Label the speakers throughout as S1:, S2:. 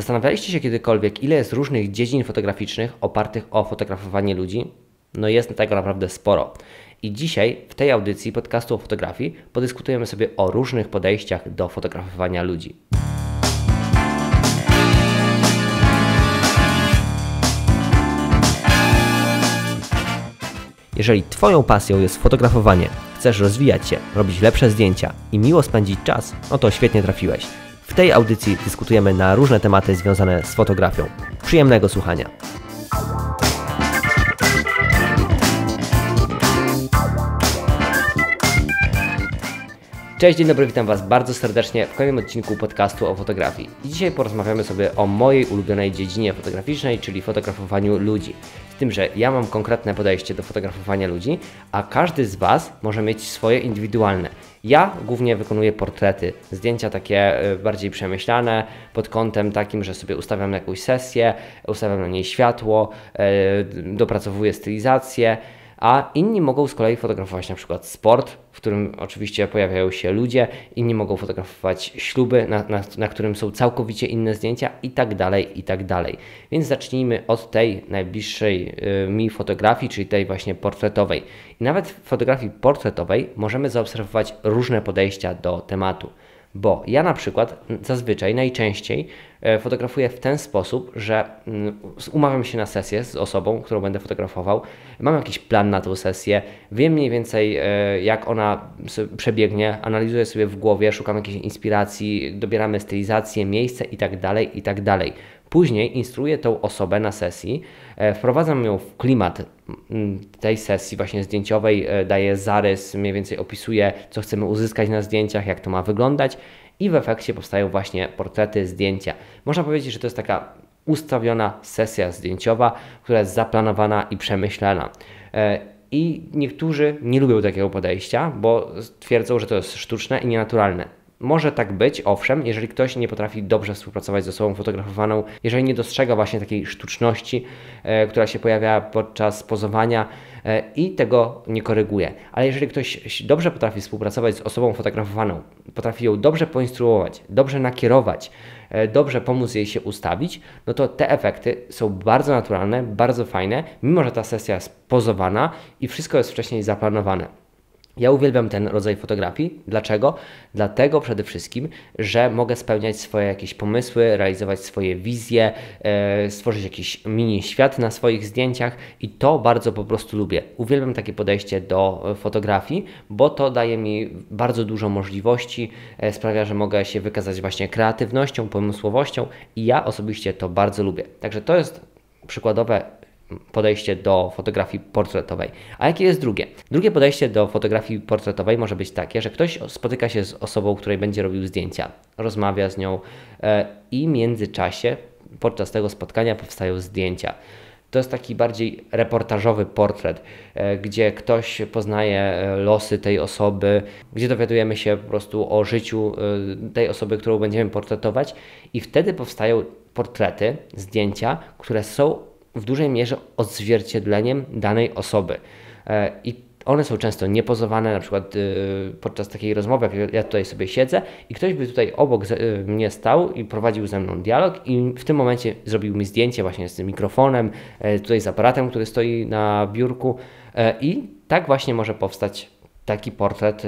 S1: Zastanawialiście się kiedykolwiek, ile jest różnych dziedzin fotograficznych opartych o fotografowanie ludzi? No jest tego naprawdę sporo. I dzisiaj w tej audycji podcastu o fotografii podyskutujemy sobie o różnych podejściach do fotografowania ludzi. Jeżeli Twoją pasją jest fotografowanie, chcesz rozwijać się, robić lepsze zdjęcia i miło spędzić czas, no to świetnie trafiłeś. W tej audycji dyskutujemy na różne tematy związane z fotografią. Przyjemnego słuchania. Cześć, dzień dobry, witam Was bardzo serdecznie w kolejnym odcinku podcastu o fotografii. I dzisiaj porozmawiamy sobie o mojej ulubionej dziedzinie fotograficznej, czyli fotografowaniu ludzi. Tym, że ja mam konkretne podejście do fotografowania ludzi, a każdy z Was może mieć swoje indywidualne. Ja głównie wykonuję portrety, zdjęcia takie e, bardziej przemyślane, pod kątem takim, że sobie ustawiam jakąś sesję, ustawiam na niej światło, e, dopracowuję stylizację a inni mogą z kolei fotografować na przykład sport, w którym oczywiście pojawiają się ludzie, inni mogą fotografować śluby, na, na, na którym są całkowicie inne zdjęcia i tak dalej, i tak dalej. Więc zacznijmy od tej najbliższej y, mi fotografii, czyli tej właśnie portretowej. I nawet w fotografii portretowej możemy zaobserwować różne podejścia do tematu. Bo ja na przykład zazwyczaj, najczęściej e, fotografuję w ten sposób, że mm, umawiam się na sesję z osobą, którą będę fotografował, mam jakiś plan na tę sesję, wiem mniej więcej e, jak ona przebiegnie, analizuję sobie w głowie, szukam jakiejś inspiracji, dobieramy stylizację, miejsce itd., tak itd. Później instruuję tą osobę na sesji, e, wprowadzam ją w klimat mm, tej sesji właśnie zdjęciowej, e, daję zarys, mniej więcej opisuję, co chcemy uzyskać na zdjęciach, jak to ma wyglądać i w efekcie powstają właśnie portrety, zdjęcia. Można powiedzieć, że to jest taka ustawiona sesja zdjęciowa, która jest zaplanowana i przemyślana. E, I niektórzy nie lubią takiego podejścia, bo twierdzą, że to jest sztuczne i nienaturalne. Może tak być, owszem, jeżeli ktoś nie potrafi dobrze współpracować z osobą fotografowaną, jeżeli nie dostrzega właśnie takiej sztuczności, e, która się pojawia podczas pozowania e, i tego nie koryguje. Ale jeżeli ktoś dobrze potrafi współpracować z osobą fotografowaną, potrafi ją dobrze poinstruować, dobrze nakierować, e, dobrze pomóc jej się ustawić, no to te efekty są bardzo naturalne, bardzo fajne, mimo że ta sesja jest pozowana i wszystko jest wcześniej zaplanowane. Ja uwielbiam ten rodzaj fotografii. Dlaczego? Dlatego przede wszystkim, że mogę spełniać swoje jakieś pomysły, realizować swoje wizje, e, stworzyć jakiś mini świat na swoich zdjęciach i to bardzo po prostu lubię. Uwielbiam takie podejście do fotografii, bo to daje mi bardzo dużo możliwości, e, sprawia, że mogę się wykazać właśnie kreatywnością, pomysłowością i ja osobiście to bardzo lubię. Także to jest przykładowe podejście do fotografii portretowej. A jakie jest drugie? Drugie podejście do fotografii portretowej może być takie, że ktoś spotyka się z osobą, której będzie robił zdjęcia, rozmawia z nią e, i w międzyczasie podczas tego spotkania powstają zdjęcia. To jest taki bardziej reportażowy portret, e, gdzie ktoś poznaje e, losy tej osoby, gdzie dowiadujemy się po prostu o życiu tej osoby, którą będziemy portretować, i wtedy powstają portrety, zdjęcia, które są w dużej mierze odzwierciedleniem danej osoby. E, I one są często niepozowane, na przykład y, podczas takiej rozmowy, jak ja tutaj sobie siedzę i ktoś by tutaj obok y, mnie stał i prowadził ze mną dialog i w tym momencie zrobił mi zdjęcie właśnie z tym mikrofonem, e, tutaj z aparatem, który stoi na biurku e, i tak właśnie może powstać taki portret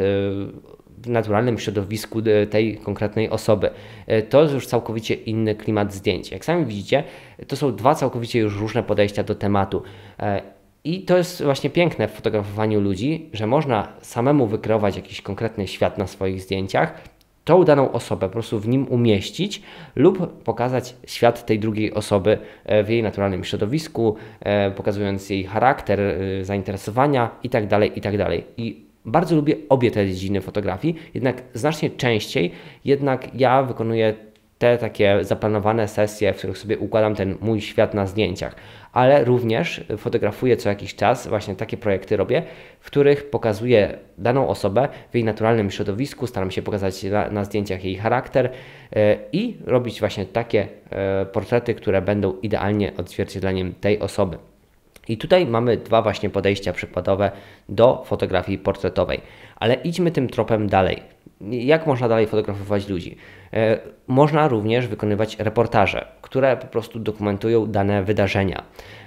S1: w naturalnym środowisku e, tej konkretnej osoby. E, to jest już całkowicie inny klimat zdjęć. Jak sami widzicie, to są dwa całkowicie już różne podejścia do tematu. E, I to jest właśnie piękne w fotografowaniu ludzi, że można samemu wykreować jakiś konkretny świat na swoich zdjęciach, tą daną osobę po prostu w nim umieścić lub pokazać świat tej drugiej osoby w jej naturalnym środowisku, pokazując jej charakter, zainteresowania itd. Tak itd. Tak I bardzo lubię obie te dziedziny fotografii, jednak znacznie częściej jednak ja wykonuję te takie zaplanowane sesje, w których sobie układam ten mój świat na zdjęciach, ale również fotografuję co jakiś czas, właśnie takie projekty robię, w których pokazuję daną osobę w jej naturalnym środowisku, staram się pokazać na, na zdjęciach jej charakter yy, i robić właśnie takie yy, portrety, które będą idealnie odzwierciedleniem tej osoby. I tutaj mamy dwa właśnie podejścia przykładowe do fotografii portretowej. Ale idźmy tym tropem dalej. jak można dalej fotografować ludzi? E, można również wykonywać reportaże, które po prostu dokumentują dane wydarzenia.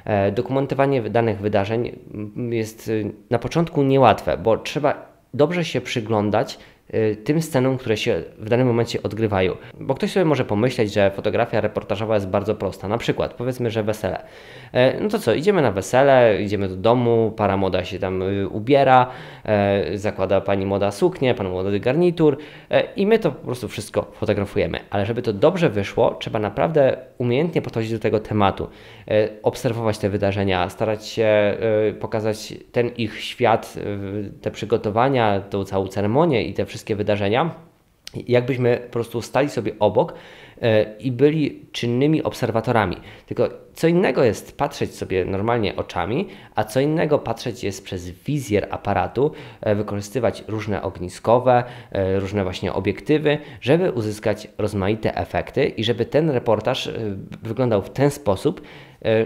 S1: E, dokumentowanie danych wydarzeń jest na początku niełatwe, bo trzeba dobrze się przyglądać Y, tym scenom, które się w danym momencie odgrywają. Bo ktoś sobie może pomyśleć, że fotografia reportażowa jest bardzo prosta. Na przykład, powiedzmy, że wesele. E, no to co, idziemy na wesele, idziemy do domu, para moda się tam y, ubiera, e, zakłada pani moda suknię, pan młody garnitur e, i my to po prostu wszystko fotografujemy. Ale żeby to dobrze wyszło, trzeba naprawdę umiejętnie podchodzić do tego tematu, obserwować te wydarzenia, starać się pokazać ten ich świat, te przygotowania, tą całą ceremonię i te wszystkie wydarzenia, jakbyśmy po prostu stali sobie obok e, i byli czynnymi obserwatorami. Tylko co innego jest patrzeć sobie normalnie oczami, a co innego patrzeć jest przez wizjer aparatu, e, wykorzystywać różne ogniskowe, e, różne właśnie obiektywy, żeby uzyskać rozmaite efekty i żeby ten reportaż wyglądał w ten sposób,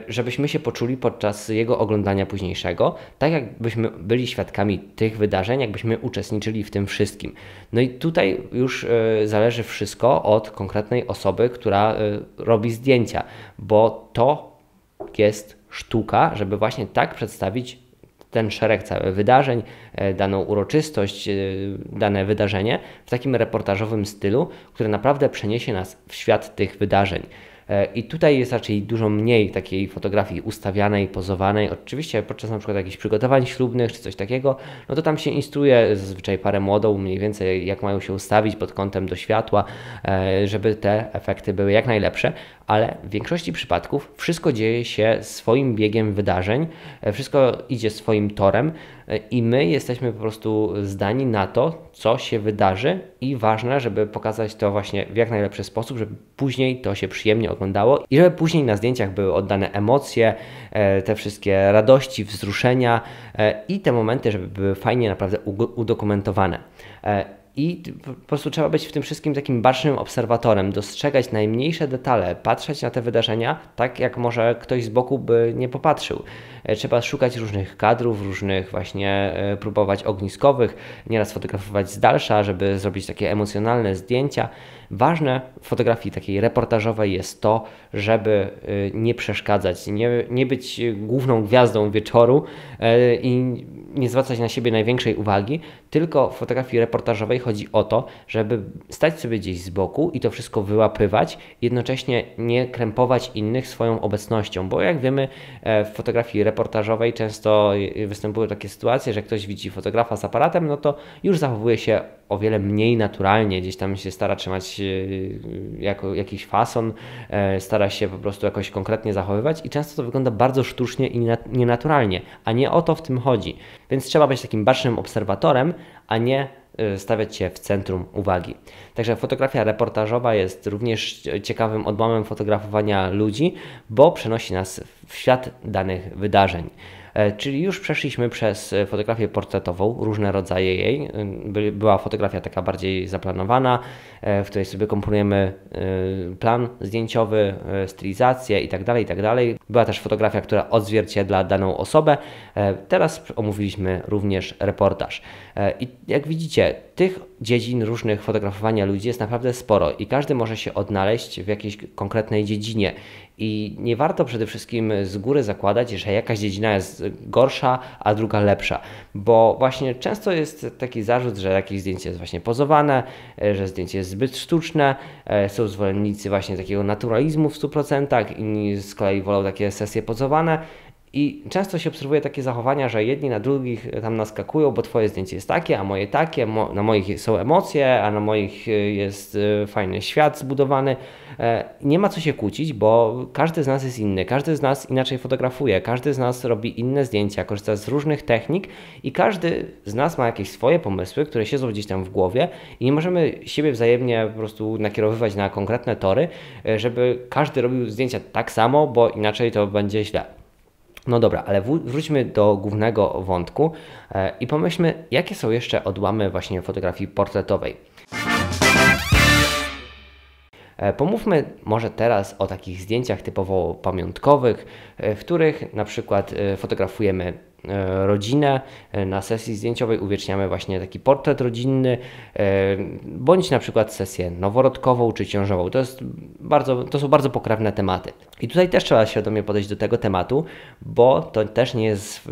S1: żebyśmy się poczuli podczas jego oglądania późniejszego, tak jakbyśmy byli świadkami tych wydarzeń, jakbyśmy uczestniczyli w tym wszystkim. No i tutaj już e, zależy wszystko od konkretnej osoby, która e, robi zdjęcia, bo to jest sztuka, żeby właśnie tak przedstawić ten szereg wydarzeń, daną uroczystość, dane wydarzenie w takim reportażowym stylu, które naprawdę przeniesie nas w świat tych wydarzeń. E, I tutaj jest raczej dużo mniej takiej fotografii ustawianej, pozowanej. Oczywiście podczas na przykład jakichś przygotowań ślubnych czy coś takiego, no to tam się instruuje zazwyczaj parę młodą mniej więcej jak mają się ustawić pod kątem do światła, e, żeby te efekty były jak najlepsze, ale w większości przypadków wszystko dzieje się swoim biegiem wydarzeń, e, wszystko idzie swoim torem i my jesteśmy po prostu zdani na to, co się wydarzy i ważne, żeby pokazać to właśnie w jak najlepszy sposób, żeby później to się przyjemnie oglądało i żeby później na zdjęciach były oddane emocje, e, te wszystkie radości, wzruszenia i te momenty, żeby były fajnie naprawdę udokumentowane. I po prostu trzeba być w tym wszystkim takim bacznym obserwatorem, dostrzegać najmniejsze detale, patrzeć na te wydarzenia tak, jak może ktoś z boku by nie popatrzył. E, trzeba szukać różnych kadrów, różnych właśnie e, próbować ogniskowych, nieraz fotografować z dalsza, żeby zrobić takie emocjonalne zdjęcia. Ważne w fotografii takiej reportażowej jest to, żeby e, nie przeszkadzać, nie, nie być główną gwiazdą wieczoru i nie zwracać na siebie największej uwagi, tylko w fotografii reportażowej chodzi o to, żeby stać sobie gdzieś z boku i to wszystko wyłapywać, jednocześnie nie krępować innych swoją obecnością, bo jak wiemy w fotografii reportażowej często występują takie sytuacje, że ktoś widzi fotografa z aparatem, no to już zachowuje się o wiele mniej naturalnie, gdzieś tam się stara trzymać e, jako jakiś fason, e, stara się po prostu jakoś konkretnie zachowywać i często to wygląda bardzo sztucznie i nienaturalnie, a nie o to w tym chodzi. Więc trzeba być takim bacznym obserwatorem, a nie e, stawiać się w centrum uwagi. Także fotografia reportażowa jest również ciekawym odłamem fotografowania ludzi, bo przenosi nas w świat danych wydarzeń. E, czyli już przeszliśmy przez e, fotografię portretową, różne rodzaje jej. E, była fotografia taka bardziej zaplanowana, w której sobie komponujemy plan zdjęciowy, stylizację itd., tak itd. Tak Była też fotografia, która odzwierciedla daną osobę. Teraz omówiliśmy również reportaż. I jak widzicie, tych dziedzin różnych fotografowania ludzi jest naprawdę sporo i każdy może się odnaleźć w jakiejś konkretnej dziedzinie. I nie warto przede wszystkim z góry zakładać, że jakaś dziedzina jest gorsza, a druga lepsza, bo właśnie często jest taki zarzut, że jakieś zdjęcie jest właśnie pozowane, e, że zdjęcie jest zbyt sztuczne, e, są zwolennicy właśnie takiego naturalizmu w 100%, inni z kolei wolą takie sesje pozowane. I często się obserwuje takie zachowania, że jedni na drugich tam naskakują, bo twoje zdjęcie jest takie, a moje takie, mo na moich są emocje, a na moich e, jest e, fajny świat zbudowany. E, nie ma co się kłócić, bo każdy z nas jest inny, każdy z nas inaczej fotografuje, każdy z nas robi inne zdjęcia, korzysta z różnych technik i każdy z nas ma jakieś swoje pomysły, które siedzą gdzieś tam w głowie i nie możemy siebie wzajemnie po prostu nakierowywać na konkretne tory, żeby każdy robił zdjęcia tak samo, bo inaczej to będzie źle. No dobra, ale wróćmy do głównego wątku e, i pomyślmy, jakie są jeszcze odłamy właśnie fotografii portretowej. E, pomówmy może teraz o takich zdjęciach typowo pamiątkowych, e, w których na przykład fotografujemy rodzinę. E, na sesji zdjęciowej uwieczniamy właśnie taki portret rodzinny, bądź na przykład sesję noworodkową czy ciążową. To, jest bardzo, to są bardzo pokrewne tematy. I tutaj też trzeba świadomie podejść do tego tematu, bo to też nie jest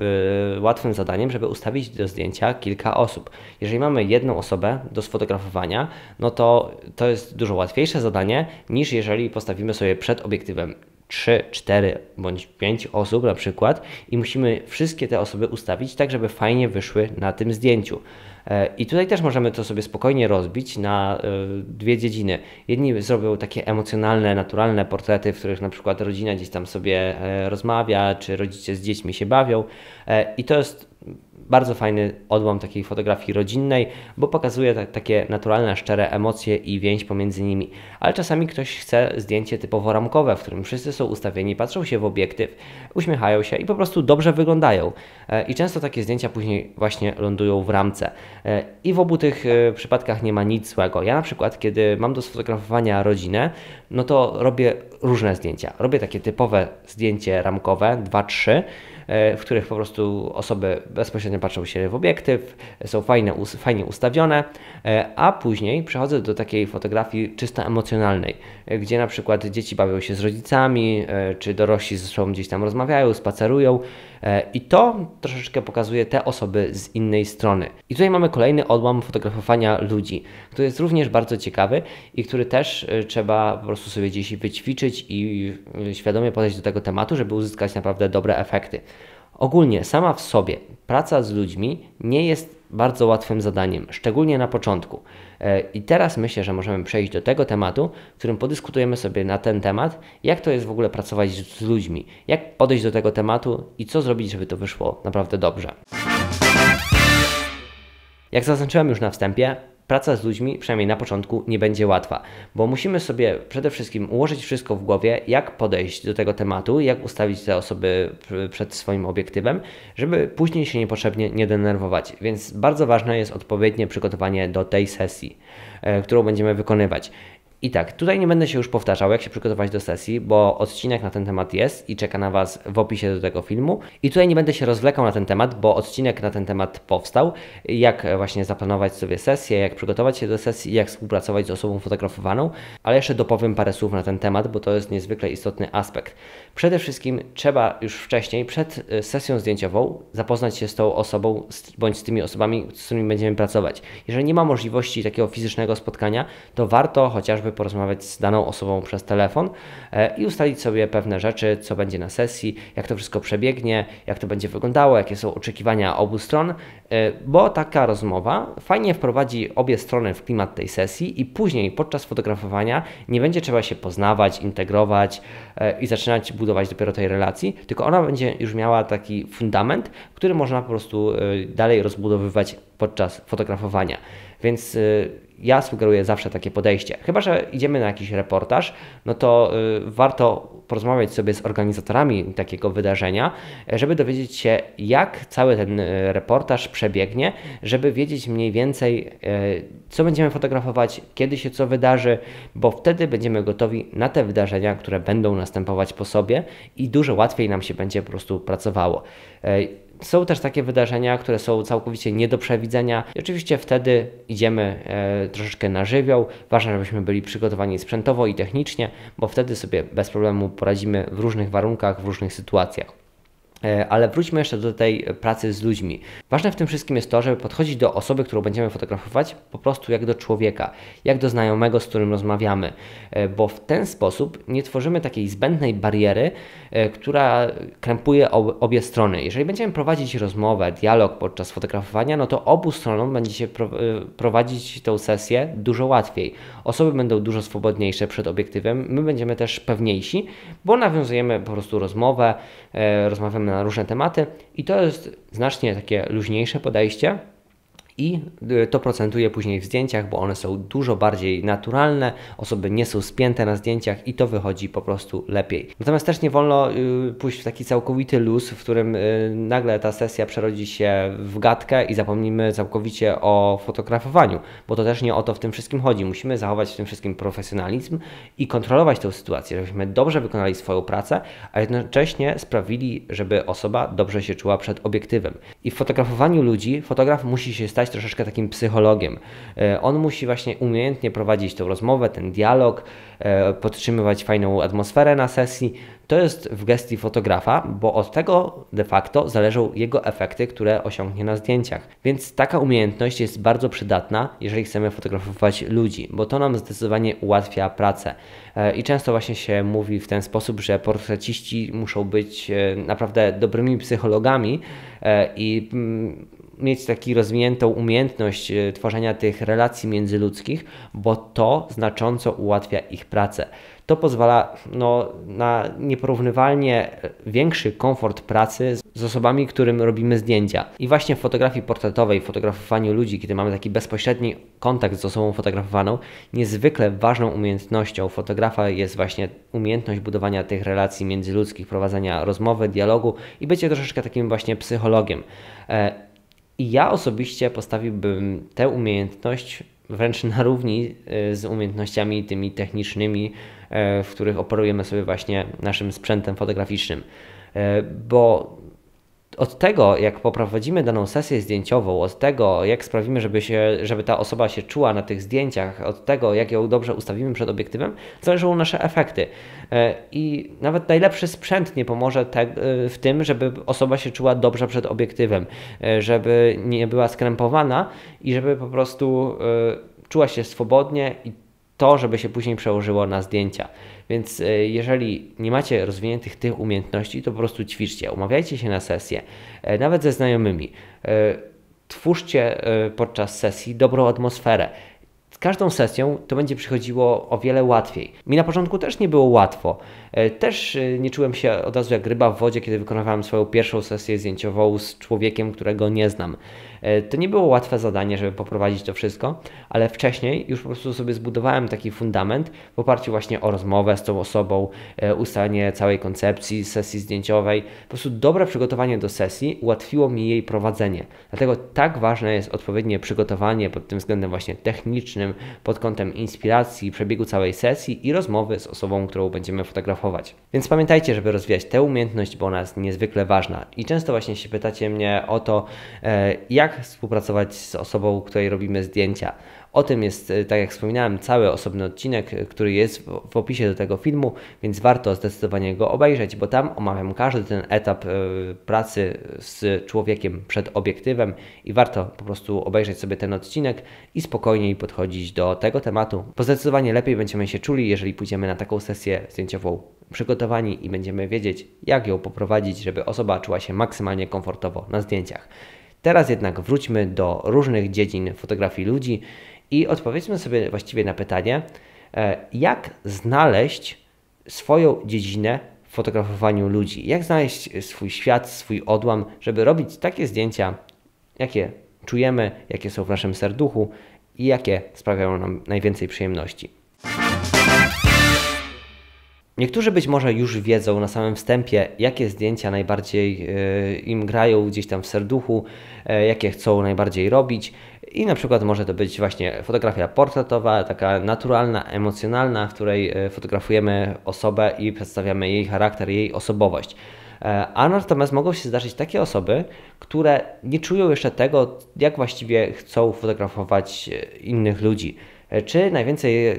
S1: łatwym zadaniem, żeby ustawić do zdjęcia kilka osób. Jeżeli mamy jedną osobę do sfotografowania, no to to jest dużo łatwiejsze zadanie niż jeżeli postawimy sobie przed obiektywem 3, 4 bądź 5 osób na przykład i musimy wszystkie te osoby ustawić tak, żeby fajnie wyszły na tym zdjęciu. E, I tutaj też możemy to sobie spokojnie rozbić na e, dwie dziedziny. Jedni zrobią takie emocjonalne, naturalne portrety, w których na przykład rodzina gdzieś tam sobie e, rozmawia, czy rodzice z dziećmi się bawią. I to jest bardzo fajny odłam takiej fotografii rodzinnej, bo pokazuje tak, takie naturalne, szczere emocje i więź pomiędzy nimi. Ale czasami ktoś chce zdjęcie typowo ramkowe, w którym wszyscy są ustawieni, patrzą się w obiektyw, uśmiechają się i po prostu dobrze wyglądają. E, I często takie zdjęcia później właśnie lądują w ramce. E, I w obu tych e, przypadkach nie ma nic złego. Ja na przykład, kiedy mam do sfotografowania rodzinę, no to robię różne zdjęcia. Robię takie typowe zdjęcie ramkowe, 2-3 E, w których po prostu osoby bezpośrednio patrzą się w obiektyw, są fajne, fajnie ustawione, e, a później przechodzę do takiej fotografii czysto emocjonalnej, e, gdzie na przykład dzieci bawią się z rodzicami, czy dorośli ze sobą gdzieś tam rozmawiają, spacerują i to troszeczkę pokazuje te osoby z innej strony. I tutaj mamy kolejny odłam fotografowania ludzi, który jest również bardzo ciekawy i który też trzeba po prostu sobie gdzieś wyćwiczyć i świadomie podejść do tego tematu, żeby uzyskać naprawdę dobre efekty. Ogólnie sama w sobie praca z ludźmi nie jest bardzo łatwym zadaniem, szczególnie na początku. E, I teraz myślę, że możemy przejść do tego tematu, w którym podyskutujemy sobie na ten temat, jak to jest w ogóle pracować z ludźmi, jak podejść do tego tematu i co zrobić, żeby to wyszło naprawdę dobrze. Jak zaznaczyłem już na wstępie, praca z ludźmi, przynajmniej na początku, nie będzie łatwa, bo musimy sobie przede wszystkim ułożyć wszystko w głowie, jak podejść do tego tematu, jak ustawić te osoby przed swoim obiektywem, żeby później się niepotrzebnie nie denerwować. Więc bardzo ważne jest odpowiednie przygotowanie do tej sesji, e, którą będziemy wykonywać. I tak, tutaj nie będę się już powtarzał, jak się przygotować do sesji, bo odcinek na ten temat jest i czeka na Was w opisie do tego filmu. I tutaj nie będę się rozwlekał na ten temat, bo odcinek na ten temat powstał. Jak właśnie zaplanować sobie sesję, jak przygotować się do sesji, jak współpracować z osobą fotografowaną, ale jeszcze dopowiem parę słów na ten temat, bo to jest niezwykle istotny aspekt. Przede wszystkim trzeba już wcześniej, przed e, sesją zdjęciową, zapoznać się z tą osobą bądź z tymi osobami, z którymi będziemy pracować. Jeżeli nie ma możliwości takiego fizycznego spotkania, to warto chociażby porozmawiać z daną osobą przez telefon e, i ustalić sobie pewne rzeczy, co będzie na sesji, jak to wszystko przebiegnie, jak to będzie wyglądało, jakie są oczekiwania obu stron, e, bo taka rozmowa fajnie wprowadzi obie strony w klimat tej sesji i później podczas fotografowania nie będzie trzeba się poznawać, integrować i zaczynać budować dopiero tej relacji, tylko ona będzie już miała taki fundament, który można po prostu dalej rozbudowywać podczas fotografowania. Więc ja sugeruję zawsze takie podejście. Chyba, że idziemy na jakiś reportaż, no to y, warto porozmawiać sobie z organizatorami takiego wydarzenia, żeby dowiedzieć się, jak cały ten y, reportaż przebiegnie, żeby wiedzieć mniej więcej, co będziemy fotografować, kiedy się co wydarzy, bo wtedy będziemy gotowi na te wydarzenia, które będą następować po sobie i dużo łatwiej nam się będzie po prostu pracowało. Są też takie wydarzenia, które są całkowicie nie do przewidzenia i oczywiście wtedy idziemy e, troszeczkę na żywioł. Ważne, żebyśmy byli przygotowani sprzętowo i technicznie, bo wtedy sobie bez problemu poradzimy w różnych warunkach, w różnych sytuacjach. E, ale wróćmy jeszcze do tej pracy z ludźmi. Ważne w tym wszystkim jest to, żeby podchodzić do osoby, którą będziemy fotografować, po prostu jak do człowieka, jak do znajomego, z którym rozmawiamy, e, bo w ten sposób nie tworzymy takiej zbędnej bariery, e, która krępuje obie strony. Jeżeli będziemy prowadzić rozmowę, dialog podczas fotografowania, no to obu stronom będzie się prowadzić tę sesję dużo łatwiej. Osoby będą dużo swobodniejsze przed obiektywem, my będziemy też pewniejsi, bo nawiązujemy po prostu rozmowę, rozmawiamy na różne tematy i to jest znacznie takie luźniejsze podejście i to procentuje później w zdjęciach, bo one są dużo bardziej naturalne, osoby nie są spięte na zdjęciach i to wychodzi po prostu lepiej. Natomiast też nie wolno pójść w taki całkowity luz, w którym nagle ta sesja przerodzi się w gadkę i zapomnimy całkowicie o fotografowaniu, bo to też nie o to w tym wszystkim chodzi. Musimy zachować w tym wszystkim profesjonalizm i kontrolować tę sytuację, żebyśmy dobrze wykonali swoją pracę, a jednocześnie sprawili, żeby osoba dobrze się czuła przed obiektywem. I w fotografowaniu ludzi fotograf musi się stać troszeczkę takim psychologiem. E, on musi właśnie umiejętnie prowadzić tę rozmowę, ten dialog, e, podtrzymywać fajną atmosferę na sesji, to jest w gestii fotografa, bo od tego de facto zależą jego efekty, które osiągnie na zdjęciach. Więc taka umiejętność jest bardzo przydatna, jeżeli chcemy fotografować ludzi, bo to nam zdecydowanie ułatwia pracę. E, I często właśnie się mówi w ten sposób, że portreciści muszą być naprawdę dobrymi psychologami i mm, mieć taką rozwiniętą umiejętność tworzenia tych relacji międzyludzkich, bo to znacząco ułatwia ich pracę. To pozwala no, na nieporównywalnie większy komfort pracy z osobami, którym robimy zdjęcia. I właśnie w fotografii portretowej, fotografowaniu ludzi, kiedy mamy taki bezpośredni kontakt z osobą fotografowaną, niezwykle ważną umiejętnością fotografa jest właśnie umiejętność budowania tych relacji międzyludzkich, prowadzenia rozmowy, dialogu i bycie troszeczkę takim właśnie psychologiem. I ja osobiście postawiłbym tę umiejętność wręcz na równi e, z umiejętnościami tymi technicznymi, e, w których operujemy sobie właśnie naszym sprzętem fotograficznym. E, bo od tego, jak poprowadzimy daną sesję zdjęciową, od tego, jak sprawimy, żeby, się, żeby ta osoba się czuła na tych zdjęciach, od tego, jak ją dobrze ustawimy przed obiektywem, zależą nasze efekty. I nawet najlepszy sprzęt nie pomoże te, w tym, żeby osoba się czuła dobrze przed obiektywem, żeby nie była skrępowana i żeby po prostu czuła się swobodnie i to, żeby się później przełożyło na zdjęcia. Więc e, jeżeli nie macie rozwiniętych tych umiejętności, to po prostu ćwiczcie, umawiajcie się na sesję, e, nawet ze znajomymi. E, twórzcie podczas sesji dobrą atmosferę. Z każdą sesją to będzie przychodziło o wiele łatwiej. Mi na początku też nie było łatwo. Też nie czułem się od razu jak ryba w wodzie, kiedy wykonywałem swoją pierwszą sesję zdjęciową z człowiekiem, którego nie znam. E, to nie było łatwe zadanie, żeby poprowadzić to wszystko, ale wcześniej już po prostu sobie zbudowałem taki fundament w oparciu właśnie o rozmowę z tą osobą, e, ustalenie całej koncepcji sesji zdjęciowej. Po prostu dobre przygotowanie do sesji ułatwiło mi jej prowadzenie. Dlatego tak ważne jest odpowiednie przygotowanie pod tym względem właśnie technicznym, pod kątem inspiracji, przebiegu całej sesji i rozmowy z osobą, którą będziemy fotografować. Więc pamiętajcie, żeby rozwijać tę umiejętność, bo ona jest niezwykle ważna. I często właśnie się pytacie mnie o to, e, jak współpracować z osobą, której robimy zdjęcia. O tym jest, e, tak jak wspominałem, cały osobny odcinek, e, który jest w opisie do tego filmu, więc warto zdecydowanie go obejrzeć, bo tam omawiam każdy ten etap e, pracy z człowiekiem przed obiektywem i warto po prostu obejrzeć sobie ten odcinek i spokojniej podchodzić do tego tematu, bo zdecydowanie lepiej będziemy się czuli, jeżeli pójdziemy na taką sesję zdjęciową przygotowani i będziemy wiedzieć, jak ją poprowadzić, żeby osoba czuła się maksymalnie komfortowo na zdjęciach. Teraz jednak wróćmy do różnych dziedzin fotografii ludzi i odpowiedzmy sobie właściwie na pytanie, e, jak znaleźć swoją dziedzinę w fotografowaniu ludzi, jak znaleźć swój świat, swój odłam, żeby robić takie zdjęcia, jakie czujemy, jakie są w naszym serduchu i jakie sprawiają nam najwięcej przyjemności. Niektórzy być może już wiedzą na samym wstępie, jakie zdjęcia najbardziej e, im grają gdzieś tam w serduchu, e, jakie chcą najbardziej robić. I na przykład może to być właśnie fotografia portretowa, taka naturalna, emocjonalna, w której e, fotografujemy osobę i przedstawiamy jej charakter, jej osobowość. A natomiast mogą się zdarzyć takie osoby, które nie czują jeszcze tego, jak właściwie chcą fotografować innych ludzi czy najwięcej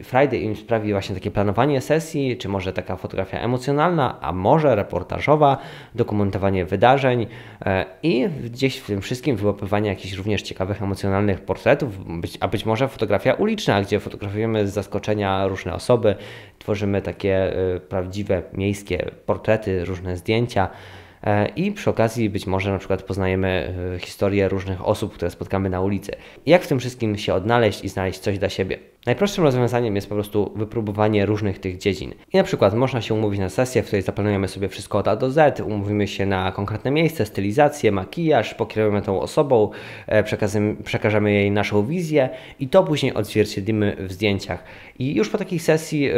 S1: y, frajdy im sprawi właśnie takie planowanie sesji, czy może taka fotografia emocjonalna, a może reportażowa, dokumentowanie wydarzeń? E, i gdzieś w tym wszystkim wyłapywanie jakichś również ciekawych, emocjonalnych portretów, a być może fotografia uliczna, gdzie fotografujemy z zaskoczenia różne osoby, tworzymy takie y, prawdziwe miejskie portrety, różne zdjęcia. E, i przy okazji być może na przykład poznajemy e, historię różnych osób, które spotkamy na ulicy. Jak w tym wszystkim się odnaleźć i znaleźć coś dla siebie? Najprostszym rozwiązaniem jest po prostu wypróbowanie różnych tych dziedzin. I na przykład można się umówić na sesję, w której zaplanujemy sobie wszystko od A do Z, umówimy się na konkretne miejsce, stylizację, makijaż, pokierujemy tą osobą, e, przekażemy jej naszą wizję i to później odzwierciedlimy w zdjęciach. I już po takiej sesji e,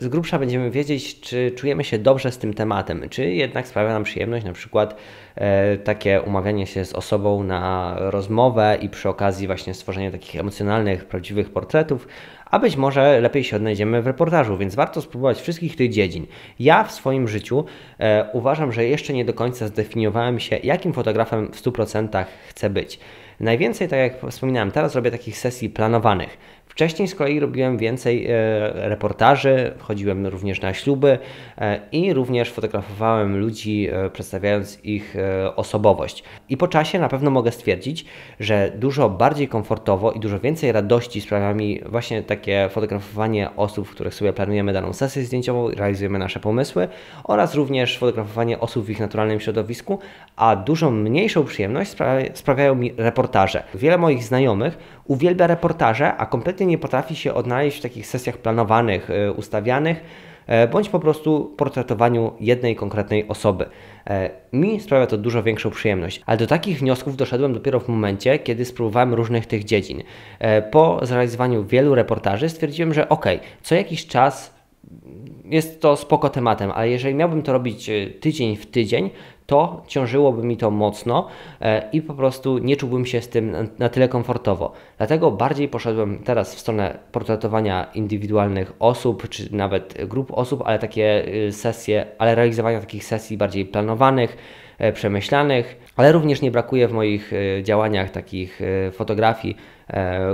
S1: z grubsza będziemy wiedzieć, czy czujemy się dobrze z tym tematem, czy jednak sprawia nam przyjemność na przykład takie umawianie się z osobą na rozmowę i przy okazji właśnie stworzenie takich emocjonalnych, prawdziwych portretów, a być może lepiej się odnajdziemy w reportażu, więc warto spróbować wszystkich tych dziedzin. Ja w swoim życiu e, uważam, że jeszcze nie do końca zdefiniowałem się, jakim fotografem w 100% chcę być. Najwięcej, tak jak wspominałem, teraz robię takich sesji planowanych. Wcześniej z kolei robiłem więcej e, reportaży, chodziłem również na śluby e, i również fotografowałem ludzi, e, przedstawiając ich osobowość. I po czasie na pewno mogę stwierdzić, że dużo bardziej komfortowo i dużo więcej radości sprawia mi właśnie takie fotografowanie osób, w których sobie planujemy daną sesję zdjęciową, realizujemy nasze pomysły oraz również fotografowanie osób w ich naturalnym środowisku, a dużo mniejszą przyjemność sprawiają mi reportaże. Wiele moich znajomych uwielbia reportaże, a kompletnie nie potrafi się odnaleźć w takich sesjach planowanych, e, ustawianych, e, bądź po prostu portretowaniu jednej konkretnej osoby. E, mi sprawia to dużo większą przyjemność, ale do takich wniosków doszedłem dopiero w momencie, kiedy spróbowałem różnych tych dziedzin. Po zrealizowaniu wielu reportaży stwierdziłem, że ok, co jakiś czas jest to spoko tematem, ale jeżeli miałbym to robić tydzień w tydzień, to ciążyłoby mi to mocno e, i po prostu nie czułbym się z tym na tyle komfortowo. Dlatego bardziej poszedłem teraz w stronę portretowania indywidualnych osób, czy nawet grup osób, ale takie y, sesje, ale realizowania takich sesji bardziej planowanych, e, przemyślanych, ale również nie brakuje w moich e, działaniach takich fotografii,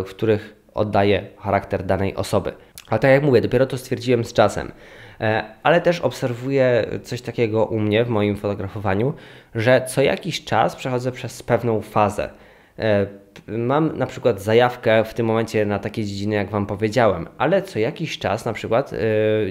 S1: w których oddaję charakter danej osoby. A tak jak mówię, dopiero to stwierdziłem z czasem. E, ale też obserwuję coś takiego u mnie w moim fotografowaniu, że co jakiś czas przechodzę przez pewną fazę. E, mam na przykład zajawkę w tym momencie na takie dziedziny, jak Wam powiedziałem, ale co jakiś czas na przykład e,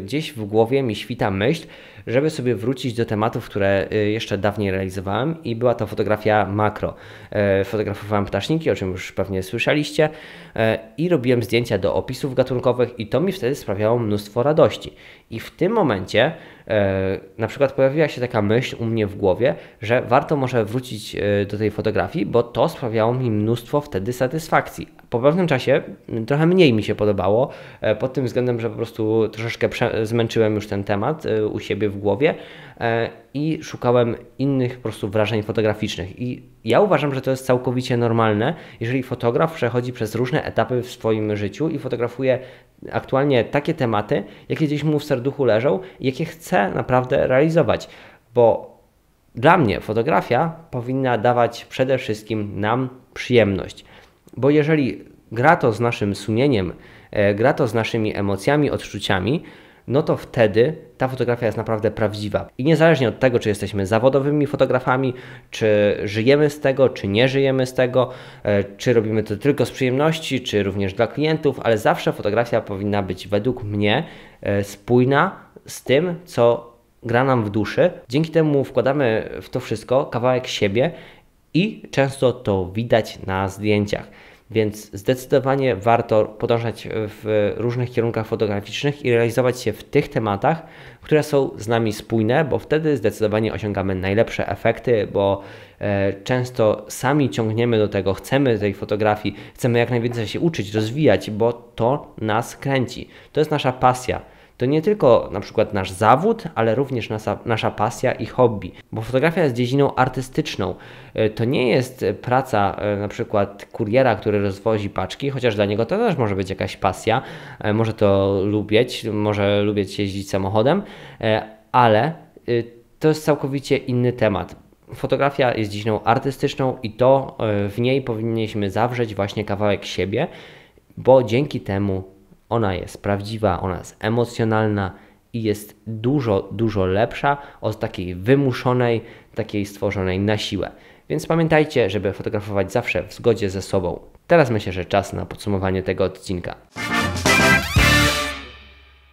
S1: gdzieś w głowie mi świta myśl, żeby sobie wrócić do tematów, które y, jeszcze dawniej realizowałem i była to fotografia makro. E, fotografowałem ptaszniki, o czym już pewnie słyszeliście e, i robiłem zdjęcia do opisów gatunkowych i to mi wtedy sprawiało mnóstwo radości. I w tym momencie e, na przykład pojawiła się taka myśl u mnie w głowie, że warto może wrócić do tej fotografii, bo to sprawiało mi mnóstwo wtedy satysfakcji po pewnym czasie trochę mniej mi się podobało, e, pod tym względem, że po prostu troszeczkę zmęczyłem już ten temat e, u siebie w głowie e, i szukałem innych po prostu wrażeń fotograficznych. I ja uważam, że to jest całkowicie normalne, jeżeli fotograf przechodzi przez różne etapy w swoim życiu i fotografuje aktualnie takie tematy, jakie gdzieś mu w serduchu leżą jakie chce naprawdę realizować. Bo dla mnie fotografia powinna dawać przede wszystkim nam przyjemność. Bo jeżeli gra to z naszym sumieniem, e, gra to z naszymi emocjami, odczuciami, no to wtedy ta fotografia jest naprawdę prawdziwa. I niezależnie od tego, czy jesteśmy zawodowymi fotografami, czy żyjemy z tego, czy nie żyjemy z tego, e, czy robimy to tylko z przyjemności, czy również dla klientów, ale zawsze fotografia powinna być według mnie e, spójna z tym, co gra nam w duszy. Dzięki temu wkładamy w to wszystko kawałek siebie i często to widać na zdjęciach. Więc zdecydowanie warto podążać w różnych kierunkach fotograficznych i realizować się w tych tematach, które są z nami spójne, bo wtedy zdecydowanie osiągamy najlepsze efekty, bo e, często sami ciągniemy do tego, chcemy tej fotografii, chcemy jak najwięcej się uczyć, rozwijać, bo to nas kręci. To jest nasza pasja to nie tylko na przykład nasz zawód, ale również nasza, nasza pasja i hobby. Bo fotografia jest dziedziną artystyczną. E, to nie jest praca e, na przykład kuriera, który rozwozi paczki, chociaż dla niego to też może być jakaś pasja, e, może to lubić, może lubić jeździć samochodem, ale to jest całkowicie inny temat. Fotografia jest dziedziną artystyczną i to w niej powinniśmy zawrzeć właśnie kawałek siebie, bo dzięki temu ona jest prawdziwa, ona jest emocjonalna i jest dużo, dużo lepsza od takiej wymuszonej, takiej stworzonej na siłę. Więc pamiętajcie, żeby fotografować zawsze w zgodzie ze sobą. Teraz myślę, że czas na podsumowanie tego odcinka.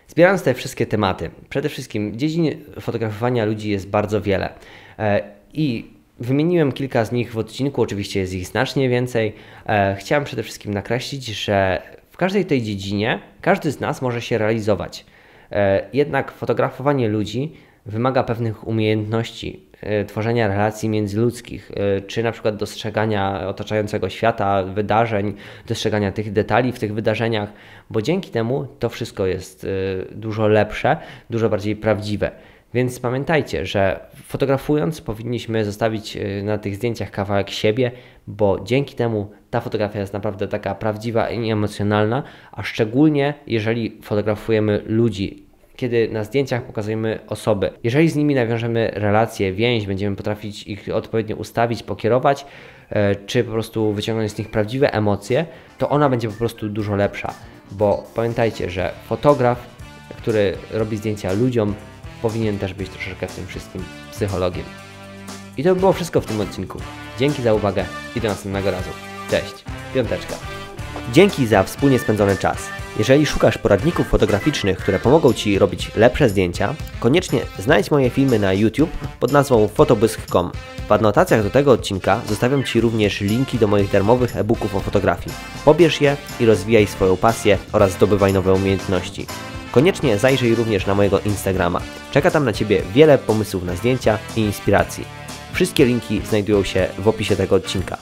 S1: Zbierając te wszystkie tematy, przede wszystkim dziedzin fotografowania ludzi jest bardzo wiele. E, I Wymieniłem kilka z nich w odcinku, oczywiście jest ich znacznie więcej. E, chciałem przede wszystkim nakreślić, że W każdej tej dziedzinie każdy z nas może się realizować. E, jednak fotografowanie ludzi wymaga pewnych umiejętności, e, tworzenia relacji międzyludzkich, e, czy na przykład dostrzegania otaczającego świata, wydarzeń, dostrzegania tych detali w tych wydarzeniach, bo dzięki temu to wszystko jest dużo lepsze, dużo bardziej prawdziwe. Więc pamiętajcie, że fotografując powinniśmy zostawić na tych zdjęciach kawałek siebie, bo dzięki temu ta fotografia jest naprawdę taka prawdziwa i emocjonalna, a szczególnie jeżeli fotografujemy ludzi, kiedy na zdjęciach pokazujemy osoby. Jeżeli z nimi nawiążemy relacje, więź, będziemy potrafić ich odpowiednio ustawić, pokierować, e, czy po prostu wyciągnąć z nich prawdziwe emocje, to ona będzie po prostu dużo lepsza. Bo pamiętajcie, że fotograf, który robi zdjęcia ludziom, powinien też być troszeczkę w tym wszystkim psychologiem. I to by było wszystko w tym odcinku. Dzięki za uwagę i do następnego razu. Cześć, piąteczka. Dzięki za wspólnie spędzony czas. Jeżeli szukasz poradników fotograficznych, które pomogą Ci robić lepsze zdjęcia, koniecznie znajdź moje filmy na YouTube pod nazwą fotobysk.com. W adnotacjach do tego odcinka zostawiam Ci również linki do moich darmowych e-booków o fotografii. Pobierz je i rozwijaj swoją pasję oraz zdobywaj nowe umiejętności. Koniecznie zajrzyj również na mojego Instagrama. Czeka tam na Ciebie wiele pomysłów na zdjęcia i inspiracji. Wszystkie linki znajdują się w opisie tego odcinka.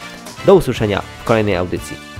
S1: Do usłyszenia w kolejnej audycji.